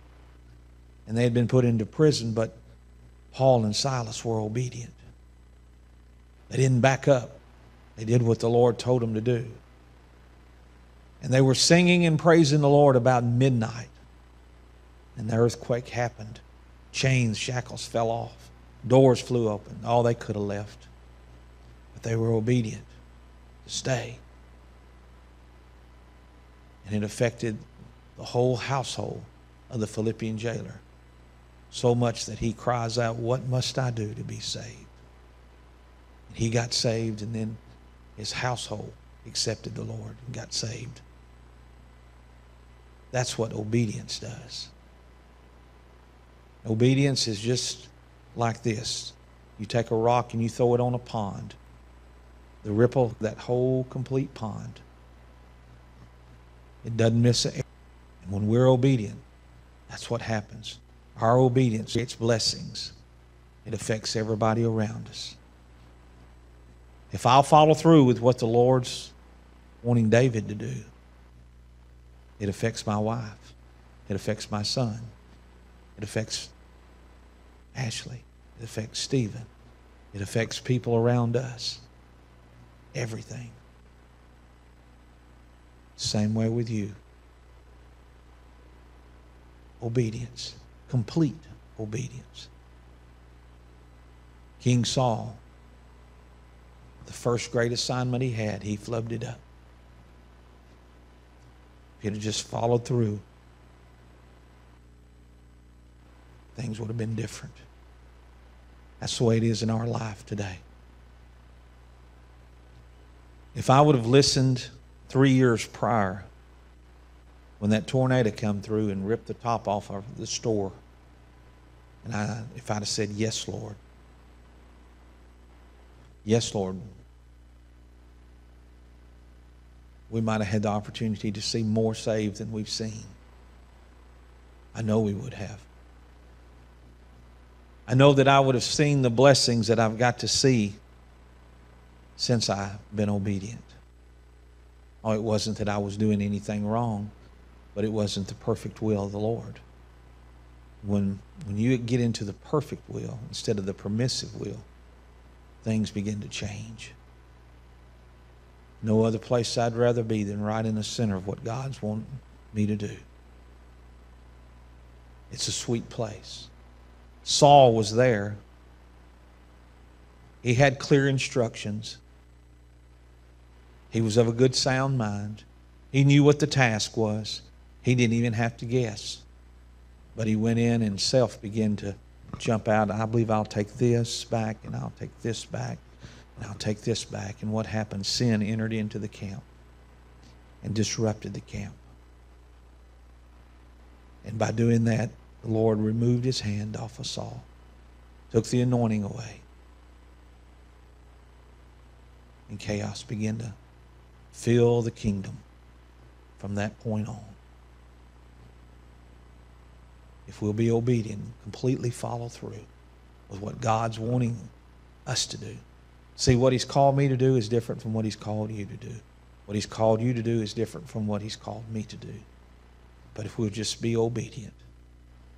And they had been put into prison, but Paul and Silas were obedient. They didn't back up. They did what the Lord told them to do. And they were singing and praising the Lord about midnight. And the earthquake happened. Chains, shackles fell off. Doors flew open. All they could have left. But they were obedient to stay. And it affected the whole household of the Philippian jailer. So much that he cries out, What must I do to be saved? He got saved, and then his household accepted the Lord and got saved. That's what obedience does. Obedience is just like this you take a rock and you throw it on a pond, the ripple, that whole complete pond. It doesn't miss a. And when we're obedient, that's what happens. Our obedience creates blessings, it affects everybody around us. If I'll follow through with what the Lord's wanting David to do, it affects my wife. It affects my son. It affects Ashley. It affects Steven. It affects people around us. Everything. Same way with you. Obedience. Complete obedience. King Saul, the first great assignment he had, he flubbed it up. If he'd have just followed through, things would have been different. That's the way it is in our life today. If I would have listened three years prior, when that tornado come through and ripped the top off of the store, and I, if I'd have said, Yes, Lord, yes, Lord, we might have had the opportunity to see more saved than we've seen. I know we would have. I know that I would have seen the blessings that I've got to see since I've been obedient. Oh, it wasn't that I was doing anything wrong, but it wasn't the perfect will of the Lord. When, when you get into the perfect will instead of the permissive will, things begin to change. No other place I'd rather be than right in the center of what God's wanting me to do. It's a sweet place. Saul was there. He had clear instructions. He was of a good sound mind. He knew what the task was. He didn't even have to guess. But he went in and self began to jump out. I believe I'll take this back and I'll take this back and I'll take this back. And what happened? Sin entered into the camp and disrupted the camp. And by doing that, the Lord removed his hand off of Saul, took the anointing away. And chaos began to fill the kingdom from that point on. If we'll be obedient, completely follow through with what God's wanting us to do. See, what He's called me to do is different from what He's called you to do. What He's called you to do is different from what He's called me to do. But if we'll just be obedient,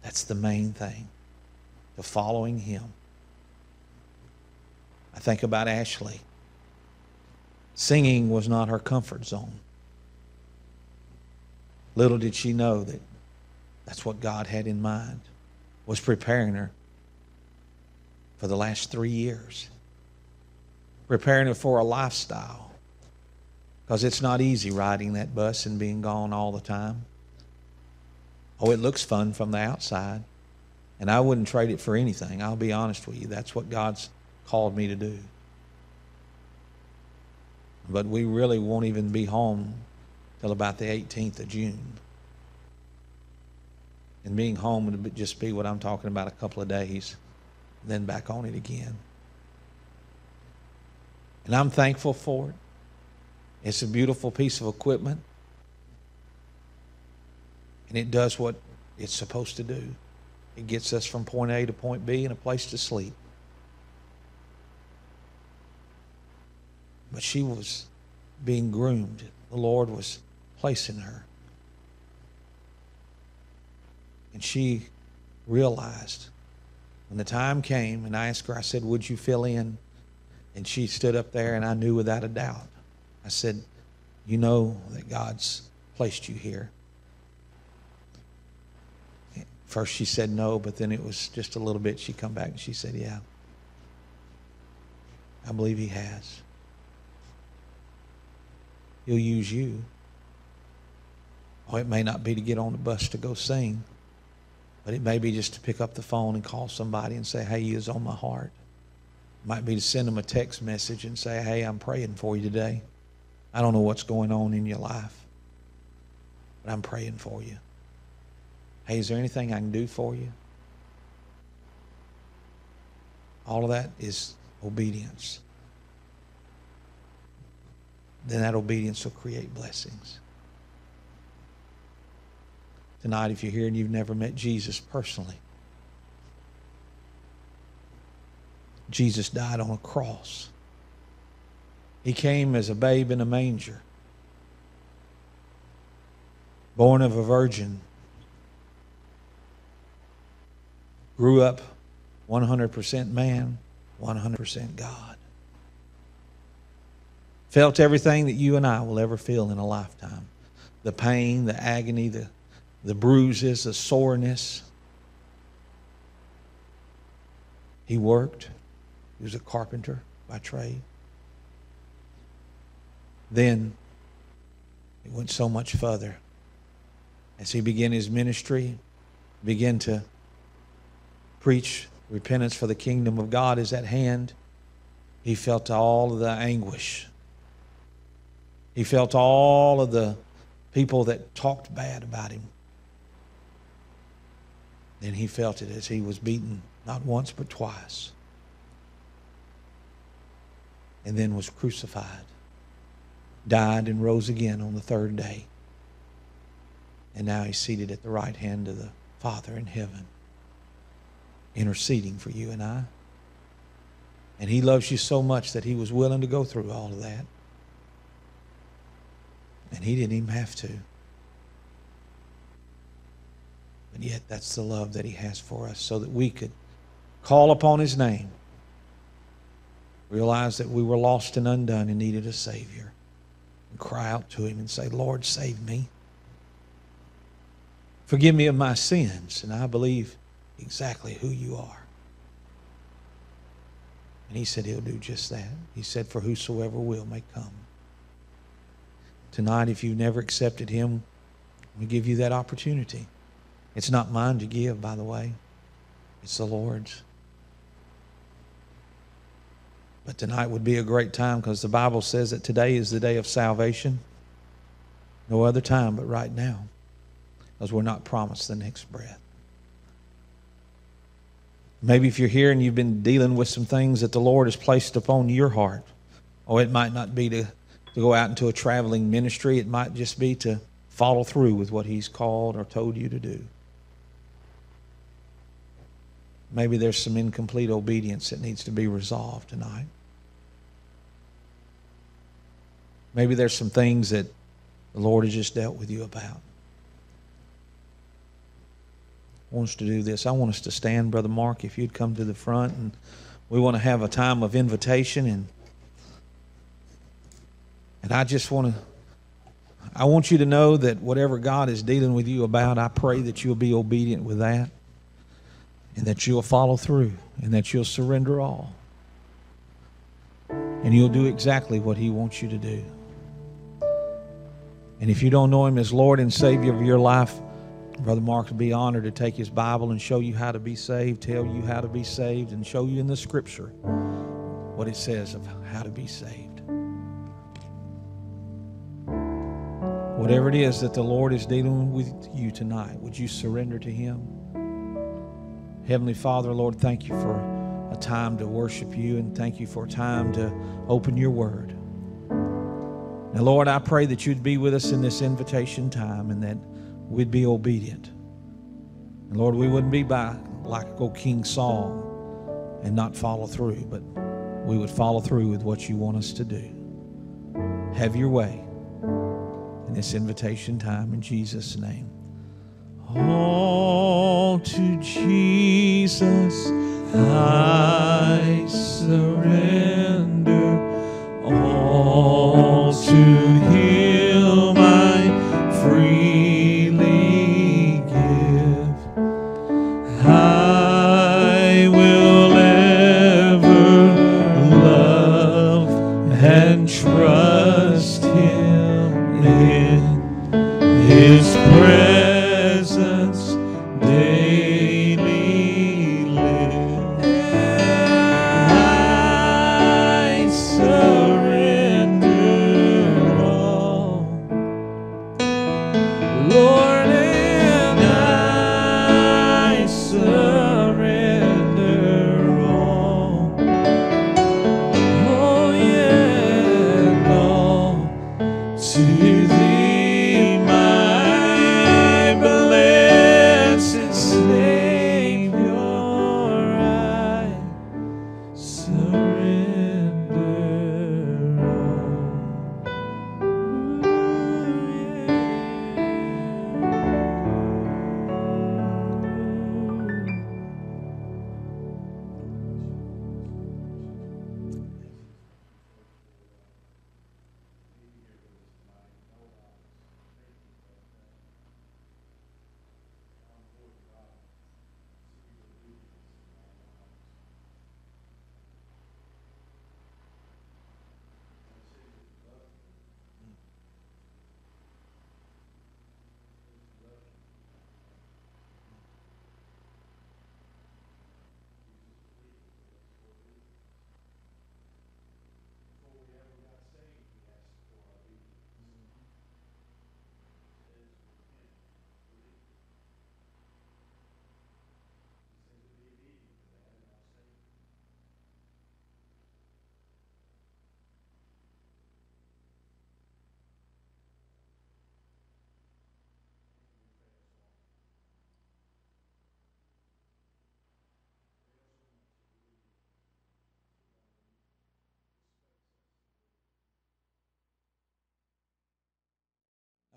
that's the main thing to following Him. I think about Ashley. Singing was not her comfort zone. Little did she know that that's what God had in mind, was preparing her for the last three years, preparing her for a lifestyle. Because it's not easy riding that bus and being gone all the time. Oh, it looks fun from the outside. And I wouldn't trade it for anything. I'll be honest with you. That's what God's called me to do. But we really won't even be home till about the 18th of June. And being home would just be what I'm talking about a couple of days, then back on it again. And I'm thankful for it. It's a beautiful piece of equipment. And it does what it's supposed to do. It gets us from point A to point B and a place to sleep. But she was being groomed. The Lord was placing her. And she realized when the time came, and I asked her, I said, Would you fill in? And she stood up there, and I knew without a doubt. I said, You know that God's placed you here. First she said no, but then it was just a little bit. She come back and she said, Yeah. I believe he has. He'll use you. Oh, it may not be to get on the bus to go sing, but it may be just to pick up the phone and call somebody and say, Hey, he is on my heart. It might be to send them a text message and say, Hey, I'm praying for you today. I don't know what's going on in your life, but I'm praying for you. Hey, is there anything I can do for you? All of that is obedience. Then that obedience will create blessings. Tonight, if you're here and you've never met Jesus personally, Jesus died on a cross. He came as a babe in a manger, born of a virgin, grew up 100% man, 100% God. Felt everything that you and I will ever feel in a lifetime the pain, the agony, the, the bruises, the soreness. He worked, he was a carpenter by trade. Then it went so much further. As he began his ministry, began to preach repentance for the kingdom of God is at hand, he felt all of the anguish. He felt all of the people that talked bad about him. Then he felt it as he was beaten not once but twice. And then was crucified, died, and rose again on the third day. And now he's seated at the right hand of the Father in heaven interceding for you and I. And He loves you so much that He was willing to go through all of that. And He didn't even have to. But yet, that's the love that He has for us so that we could call upon His name, realize that we were lost and undone and needed a Savior, and cry out to Him and say, Lord, save me. Forgive me of my sins. And I believe exactly who you are. And he said he'll do just that. He said, For whosoever will may come. Tonight, if you've never accepted him, we give you that opportunity. It's not mine to give, by the way, it's the Lord's. But tonight would be a great time because the Bible says that today is the day of salvation. No other time but right now because we're not promised the next breath. Maybe if you're here and you've been dealing with some things that the Lord has placed upon your heart, or it might not be to, to go out into a traveling ministry, it might just be to follow through with what He's called or told you to do. Maybe there's some incomplete obedience that needs to be resolved tonight. Maybe there's some things that the Lord has just dealt with you about. I want us to do this. I want us to stand, Brother Mark, if you'd come to the front, and we want to have a time of invitation and and I just want to I want you to know that whatever God is dealing with you about, I pray that you'll be obedient with that and that you'll follow through and that you'll surrender all. And you'll do exactly what He wants you to do. And if you don't know Him as Lord and Savior of your life, Brother Mark would be honored to take his Bible and show you how to be saved, tell you how to be saved, and show you in the Scripture what it says of how to be saved. Whatever it is that the Lord is dealing with you tonight, would you surrender to Him? Heavenly Father, Lord, thank you for a time to worship you and thank you for a time to open your word. Now, Lord, I pray that you'd be with us in this invitation time and that we'd be obedient. And Lord, we wouldn't be by like old King Saul and not follow through, but we would follow through with what you want us to do. Have your way in this invitation time in Jesus' name. To Jesus I surrender. All to Him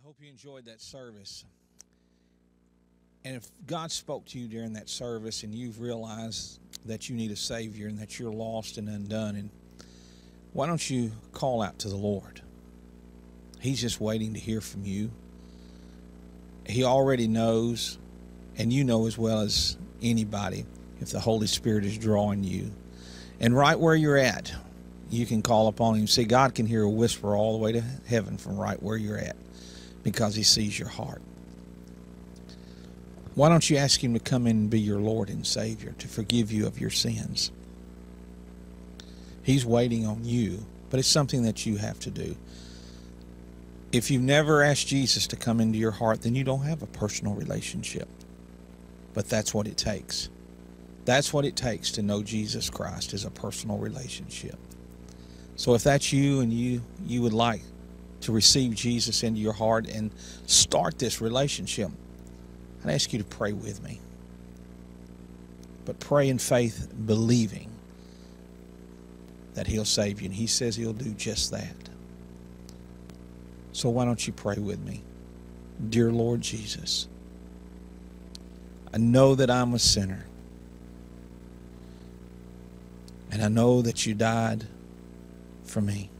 hope you enjoyed that service. And if God spoke to you during that service and you've realized that you need a Savior and that you're lost and undone, and why don't you call out to the Lord? He's just waiting to hear from you. He already knows, and you know as well as anybody, if the Holy Spirit is drawing you. And right where you're at, you can call upon Him. See, God can hear a whisper all the way to heaven from right where you're at because He sees your heart. Why don't you ask Him to come in and be your Lord and Savior, to forgive you of your sins? He's waiting on you, but it's something that you have to do. If you've never asked Jesus to come into your heart, then you don't have a personal relationship. But that's what it takes. That's what it takes to know Jesus Christ is a personal relationship. So if that's you and you you would like to receive Jesus into your heart and start this relationship, I'd ask you to pray with me. but pray in faith, believing that He'll save you. And He says He'll do just that. So why don't you pray with me? Dear Lord Jesus, I know that I'm a sinner. And I know that you died for me.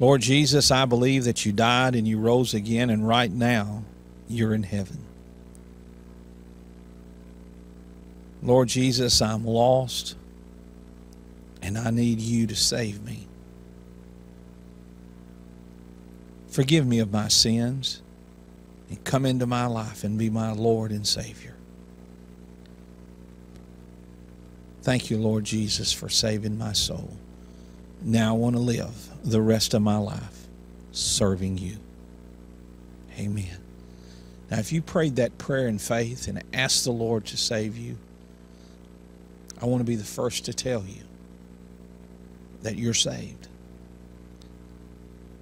Lord Jesus, I believe that you died and you rose again, and right now you're in heaven. Lord Jesus, I'm lost and I need you to save me. Forgive me of my sins and come into my life and be my Lord and Savior. Thank you, Lord Jesus, for saving my soul. Now I want to live the rest of my life serving you. Amen. Now, if you prayed that prayer in faith and asked the Lord to save you, I want to be the first to tell you that you're saved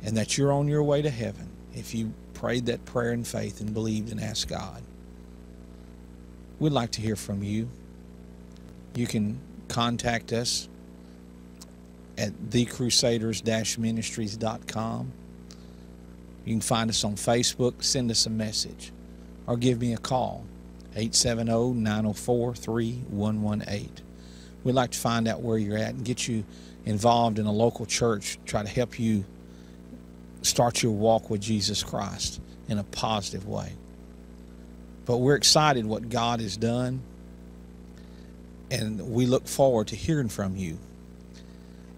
and that you're on your way to heaven if you prayed that prayer in faith and believed and asked God. We'd like to hear from you. You can contact us at thecrusaders-ministries.com. You can find us on Facebook, send us a message, or give me a call, 870-904-3118. We'd like to find out where you're at and get you involved in a local church, try to help you start your walk with Jesus Christ in a positive way. But we're excited what God has done, and we look forward to hearing from you.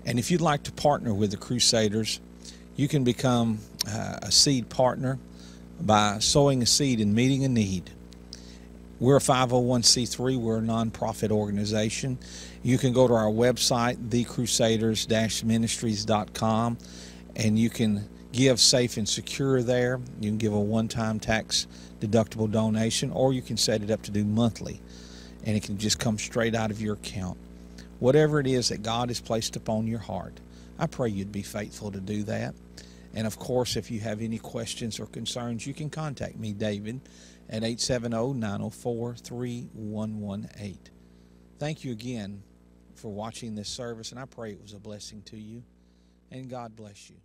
And if you'd like to partner with the Crusaders, you can become uh, a seed partner by sowing a seed and meeting a need. We're a 501c3, we're a nonprofit organization. You can go to our website, thecrusaders ministries.com, and you can give safe and secure there. You can give a one time tax deductible donation, or you can set it up to do monthly, and it can just come straight out of your account. Whatever it is that God has placed upon your heart, I pray you'd be faithful to do that. And of course, if you have any questions or concerns, you can contact me, David, at 870 904 3118. Thank you again for watching this service, and I pray it was a blessing to you. And God bless you.